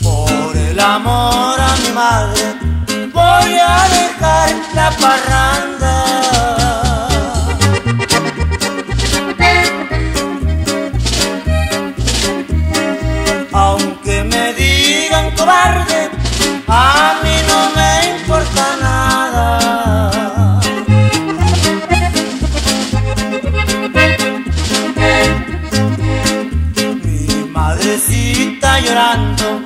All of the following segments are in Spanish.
Por el amor a mi madre voy a dejar la parranda. Aunque me digan cobarde, Mi madrecita llorando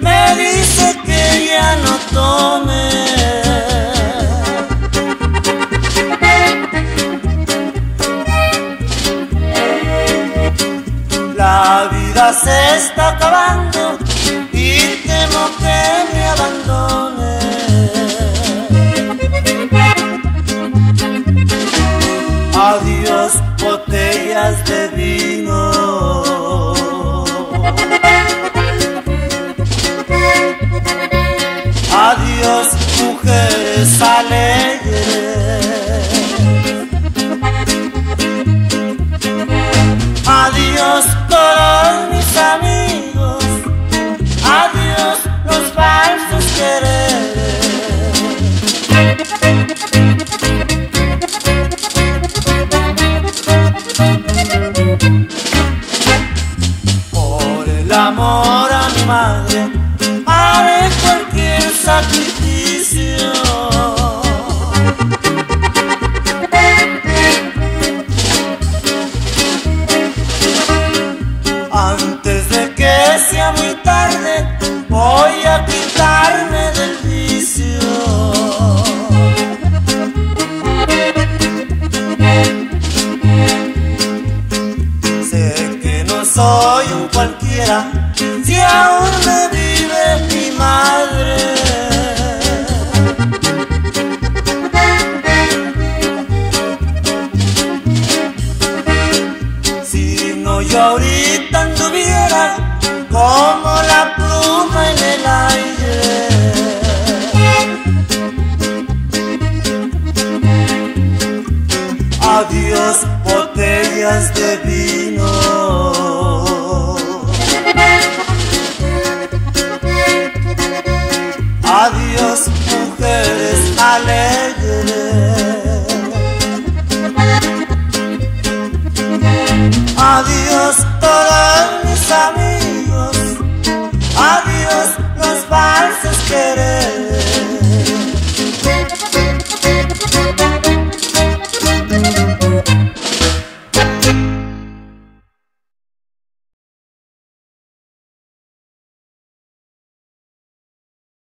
me dice que ya no tome. La vida se está acabando todos mis amigos. Adiós, los falsos quereres. Por el amor a mi madre, haré cualquier sacrificio. Sea muy tarde, voy a quitarme del vicio. Sé que no soy un cualquiera, si aún me vive mi madre. Si no yo ahorita Adiós, botellas de vino. Adiós, mujeres alegres.